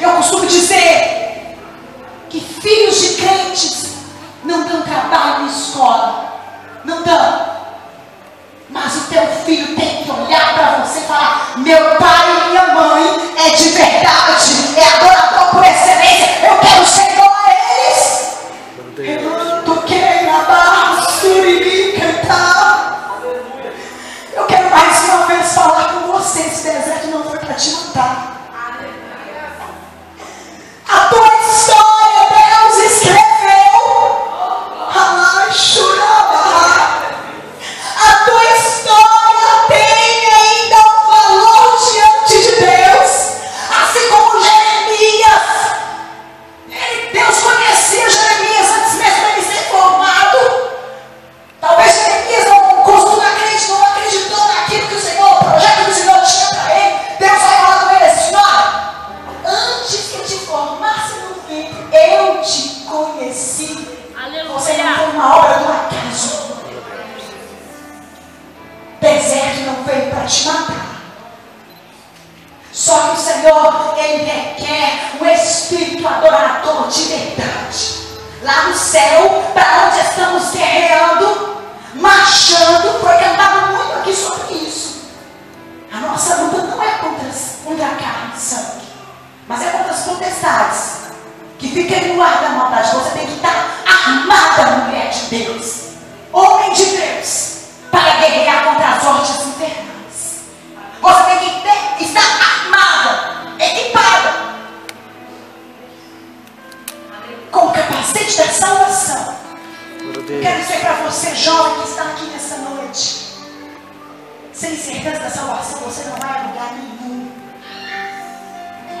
Eu costumo dizer que filhos de crentes não dão trabalho na escola. Não dão. Mas o teu filho tem que olhar para você e falar: Meu pai e minha mãe é de verdade, é adorador por excelência. Eu quero ser te matar. Só que o Senhor, Ele requer um espírito adorador de verdade. Lá no céu, para onde estamos guerreando, marchando, foi cantado muito aqui sobre isso. A nossa luta não é contra, contra a carne e sangue, mas é contra as potestades que ficam no ar da maldade. Você tem que estar armada, mulher de Deus, homem de Deus, para guerrear contra as hordas infernais. Você tem que ter, estar armada, equipada, com o capacete da salvação. Quero dizer para você, jovem que está aqui nessa noite, sem certeza da salvação, você não vai a lugar nenhum.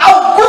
Alguns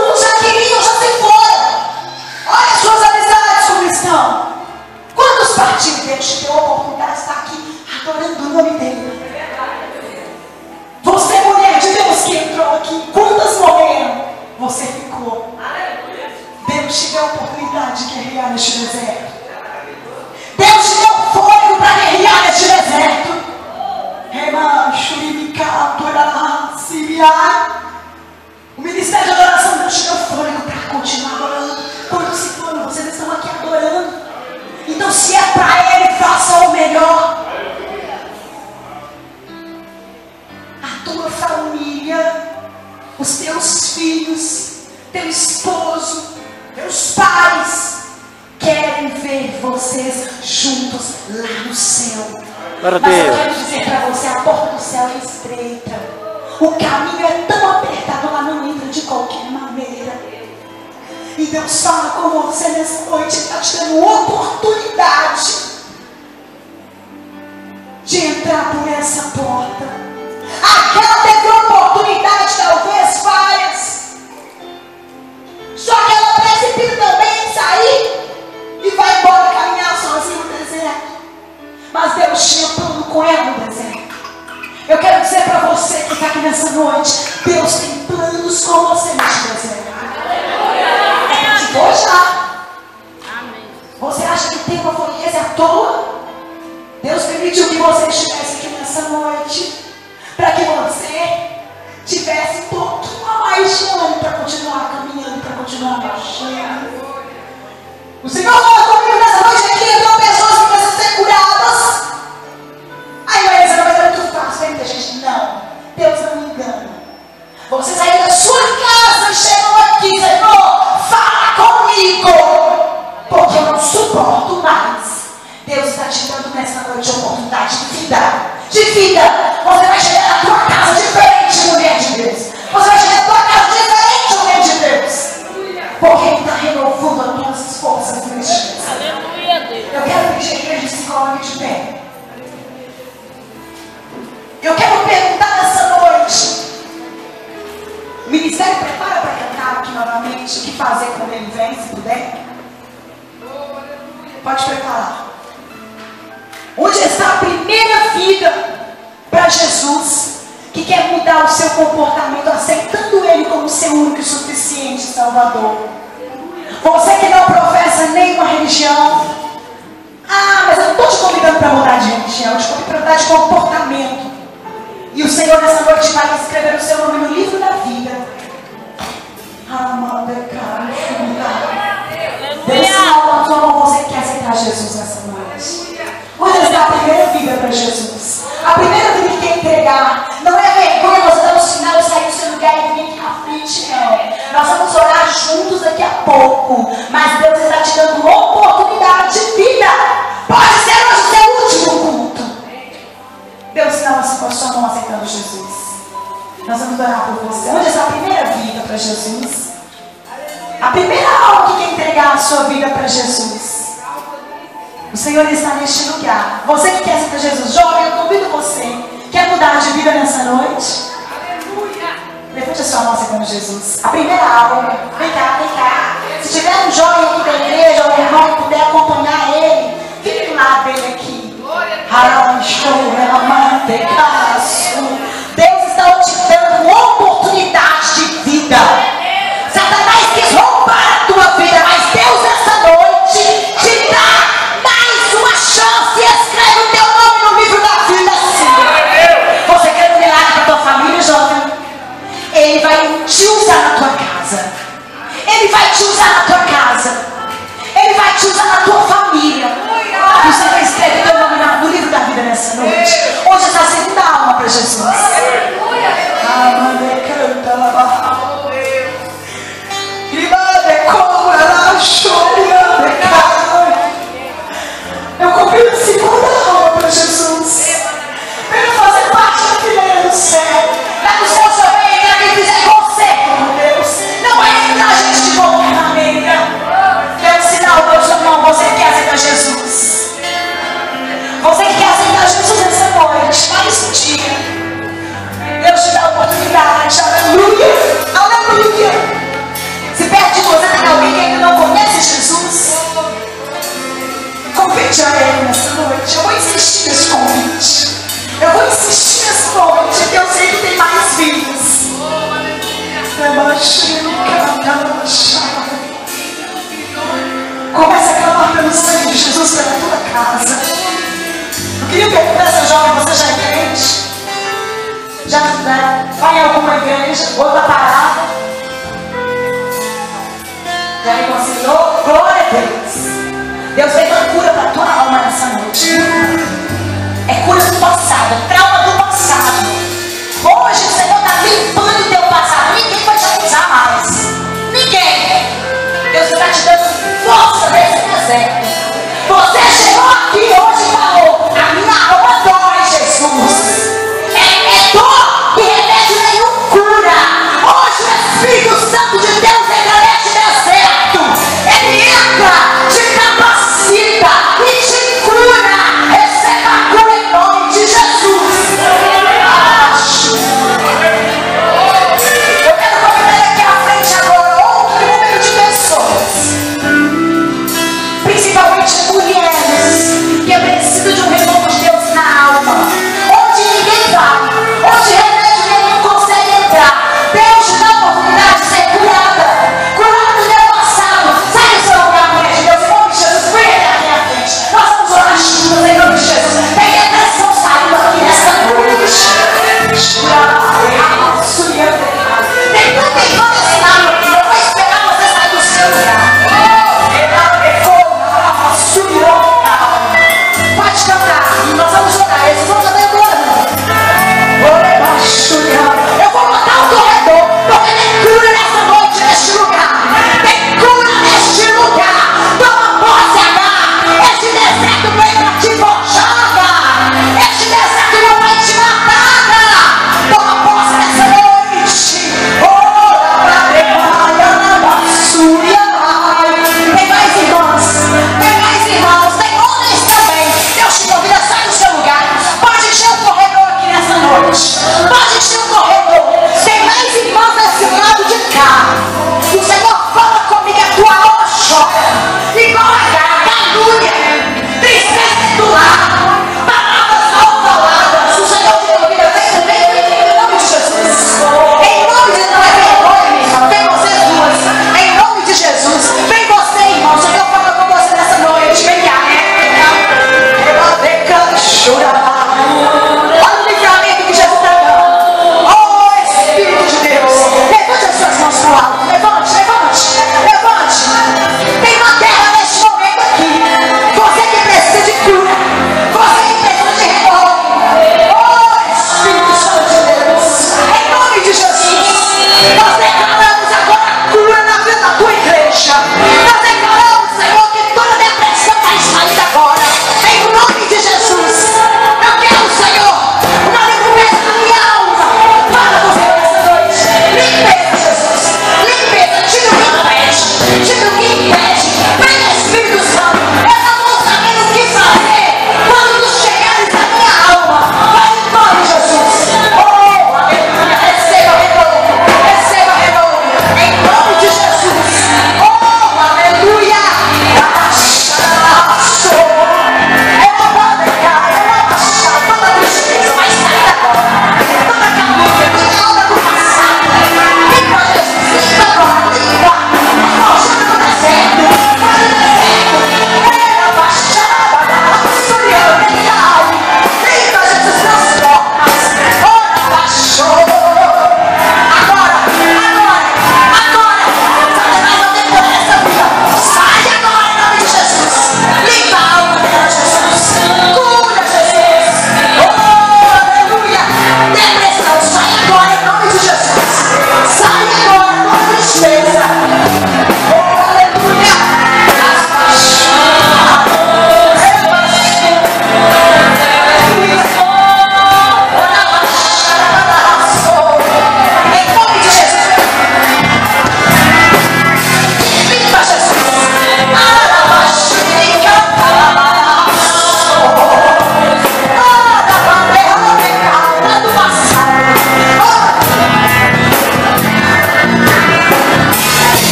Com você nessa noite, Ele está te dando oportunidade de entrar por essa porta. Aquela teve oportunidade, talvez várias. Só que ela precipita também sair e vai embora caminhar sozinha no deserto. Mas Deus tinha plano com ela no deserto. Eu quero dizer para você que está aqui nessa noite, Deus tem planos com você neste deserto. Já. Amém. Você acha que o tempo foi esse à toa? Deus permitiu que você estivesse aqui nessa noite para que você tivesse um pouquinho a mais de ânimo para continuar caminhando, para continuar marchando. O Senhor falou comigo nessa noite aqui, entrou pessoas que precisam ser curadas. Aí Marisa, não, mas é muito fácil, tem muita gente. Não, Deus não me engana. Você saiu da sua suporto mais Deus está te dando nessa noite a oportunidade de vida. De vida. Você vai chegar na tua casa diferente, mulher de Deus. Você vai chegar na tua casa diferente, mulher de Deus. Porque Ele está renovando as tuas forças neste dia. Aleluia, Deus. Eu quero pedir a igreja que se coloque de pé. Eu quero perguntar nessa noite. O ministério prepara para cantar aqui novamente. O que fazer quando ele vem, se puder? Pode preparar. Onde está a primeira vida para Jesus que quer mudar o seu comportamento, aceitando Ele como seu único e suficiente Salvador? Você que não professa nenhuma religião. Ah, mas eu não estou te convidando para mudar de religião, eu te convido para mudar de comportamento. E o Senhor nessa noite vai escrever o seu nome no livro da vida. Amada, cara, Deus aceitar Jesus nessa noite. Onde está a primeira vida para Jesus? A primeira vida que quer entregar. Não é vergonha você dar um sinal e sair do seu lugar e vir aqui à frente, não. Nós vamos orar juntos daqui a pouco. Mas Deus está te dando uma oportunidade de vida. Pode ser hoje o seu último culto. Deus a sua mão aceitando Jesus. Nós vamos orar por você. Onde está a primeira vida para Jesus? A primeira alma que quer entregar a sua vida para Jesus. O Senhor está neste lugar. Você que quer ser Jesus, jovem, eu convido você. Quer mudar de vida nessa noite? Levante a sua mão segundo Jesus. A primeira alma. Vem cá, vem cá. Se tiver um jovem aqui da igreja, ou um irmão que puder acompanhar ele, fique do lado dele aqui. Deus Já né, vai em alguma igreja? Outra parada? Já reconciliou? Glória a Deus. Deus tem uma cura para a tua alma nessa noite. É cura do passado, é trauma do passado. Hoje o Senhor está limpando teu passado. Ninguém vai te acusar mais. Ninguém. Deus está te dando força nesse deserto. Você chegou aqui hoje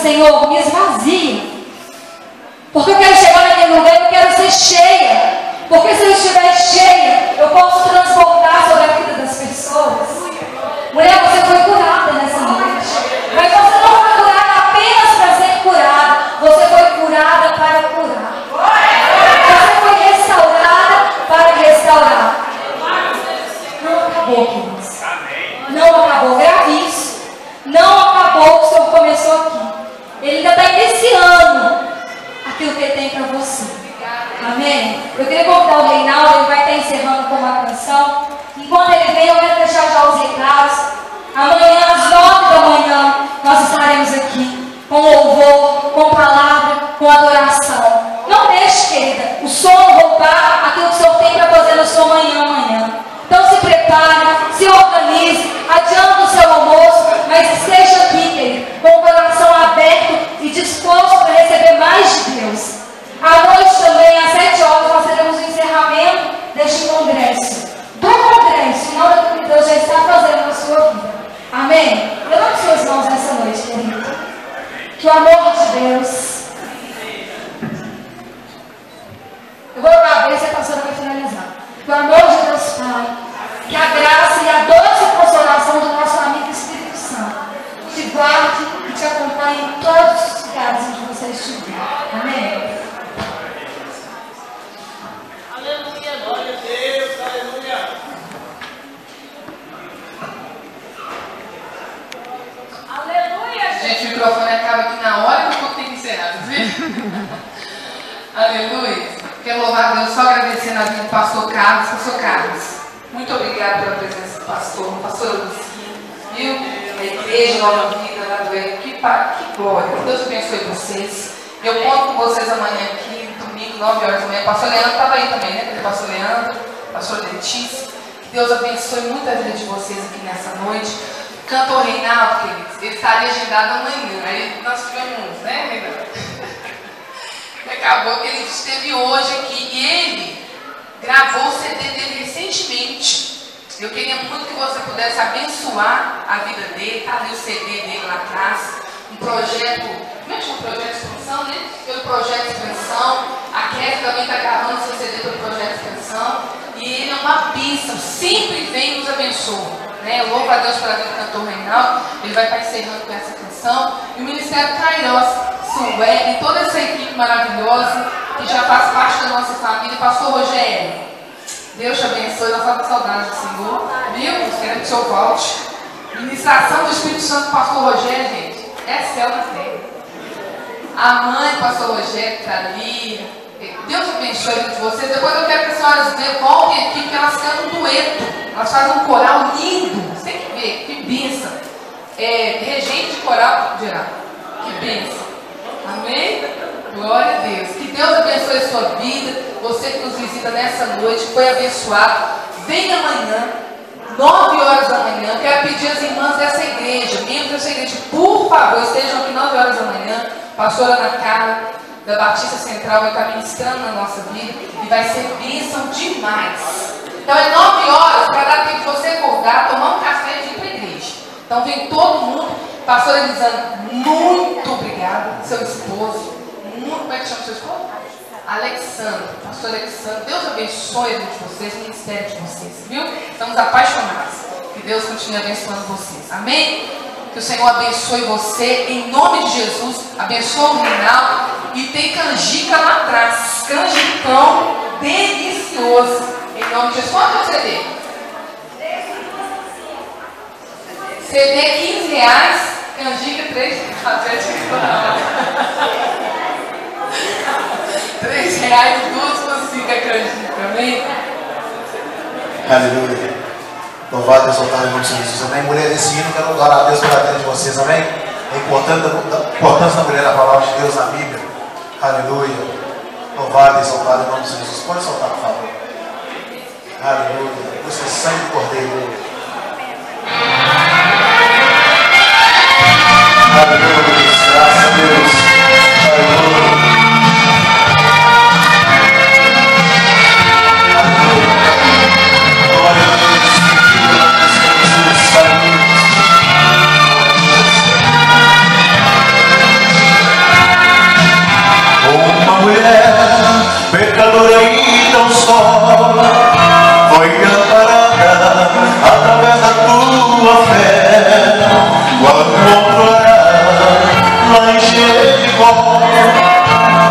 Senhor, me esvazia. Porque eu quero chegar naquele lugar eu quero ser cheia. Porque se eu estiver cheia, eu posso transportar sobre a vida das pessoas. Mulher, você foi curada nessa noite. Mas você não foi curada apenas para ser curada. Você foi curada para curar. Você foi restaurada para restaurar. Não acabou, queridos. Não acabou. Grave isso. Não acabou o que o Senhor começou aqui. Ele ainda está iniciando aquilo que Ele tem para você. Amém? Eu queria convidar o Reinaldo, ele vai estar encerrando com uma canção. Enquanto ele vem, eu quero deixar já os recados. Amanhã, às nove da manhã, nós estaremos aqui com louvor, com palavra, com adoração. Não deixe, querida, o sono roubar aquilo que o Senhor tem para fazer na sua manhã amanhã. Então se prepare, se organize, adianta o seu almoço, mas esteja aqui, querido, com o coração aberto e disposto para receber mais de Deus. À noite também, às sete horas, nós teremos o encerramento deste congresso. Do congresso, não daquilo que Deus já está fazendo na sua vida. Amém? Levante suas mãos nessa noite, querido. Que o amor de Deus. Eu vou orar a bênção e a pastora vai finalizar. Que o amor de Deus Pai, que a graça e a doce consolação do nosso amigo Espírito Santo te guarde e te acompanhe em todos os lugares onde você estiver. Amém? Aleluia, glória a Deus, aleluia. Aleluia, Gente, o microfone acaba aqui na hora que o culto tem que encerrar, tá vendo? Aleluia. Quero louvar a Deus, só agradecendo a vida do pastor Carlos. Pastor Carlos, muito obrigado pela presença do pastor, pastor Lucinho, viu? A igreja, Nova Vida, lá do Ego. Que, pa- que glória. Que Deus abençoe vocês. Eu conto amanhã aqui, domingo, 9 horas da manhã. Pastor Leandro estava aí também, né? Pastor Leandro, pastor Letícia. Que Deus abençoe muito a vida de vocês aqui nessa noite. Cantor Reinaldo, queridos, ele estaria agendado amanhã. Aí nós tivemos, né, Reinaldo? Acabou que ele esteve hoje aqui e ele gravou o CD dele recentemente. Eu queria muito que você pudesse abençoar a vida dele, tá ali o CD dele lá atrás. Um projeto, como é o projeto de expansão, né? Pelo projeto de expansão. A Kézia também está gravando seu CD pelo projeto de expansão. E ele é uma bênção, sempre vem e nos abençoa. Né? Louvo a Deus pela vida do cantor Reinaldo. Ele vai estar encerrando com essa canção. E o Ministério Kairos, Sueli, toda essa equipe maravilhosa que já faz parte da nossa família. Pastor Rogério, Deus te abençoe, nós estamos saudade do Senhor. Viu? Queremos que o Senhor volte. Ministração do Espírito Santo Pastor Rogério, gente, é céu na terra. A mãe Pastor Rogério está ali. Deus abençoe de vocês. Depois eu quero que as senhoras voltem aqui, porque elas cantam um dueto. Elas fazem um coral lindo. Você que ver, que bênção. É, regente de coral, geral. Que bênção. Amém? Glória a Deus. Que Deus abençoe a sua vida. Você que nos visita nessa noite, foi abençoado. Vem amanhã, 9 horas da manhã. Quero pedir às irmãs dessa igreja, membros dessa igreja, por favor, estejam aqui 9 horas da manhã. Pastora Ana Carla, da Batista Central, vai estar ministrando na nossa vida e vai ser bênção demais. Então é 9 horas para dar tempo de você acordar, tomar um café e vir para a igreja. Então vem todo mundo. Pastora Elisana, muito obrigada. Seu esposo. Muito, como é que chama seu esposo? Alexandre, pastor Alexandre, Deus abençoe a de vocês, o ministério de vocês, viu? Estamos apaixonados. Que Deus continue abençoando vocês. Amém? Que o Senhor abençoe você, em nome de Jesus. Abençoe o Reinaldo. E tem canjica lá atrás. Canjicão delicioso. Em nome de Jesus. Quanto é o CD? CD 15 reais. Canjica 3 3 reais, duas com 5 a canjica. Amém? Aleluia. Louvado e exaltado em nome de Jesus. Amém. Mulheres desse hino, quero louvar a Deus pela vida de vocês. Amém. Importante Importância da mulher, a palavra de Deus na Bíblia. Aleluia. Louvado e exaltado em nome de Jesus. Pode soltar, por favor. Aleluia. Você é sangue do cordeiro. Aleluia. Graças a Deus. Tua fé. Quando outrora lá em Jericó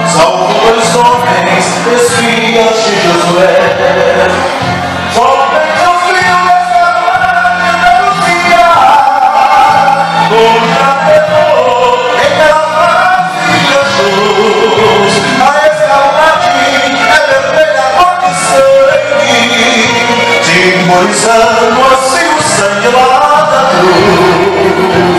salvou dois homens, espias de Josué. Somente o filho dessa mãe anunciar contra pecou em ela filha Jesus. A escarlate é vermelha cor de sangue, simbolizando assim circular the.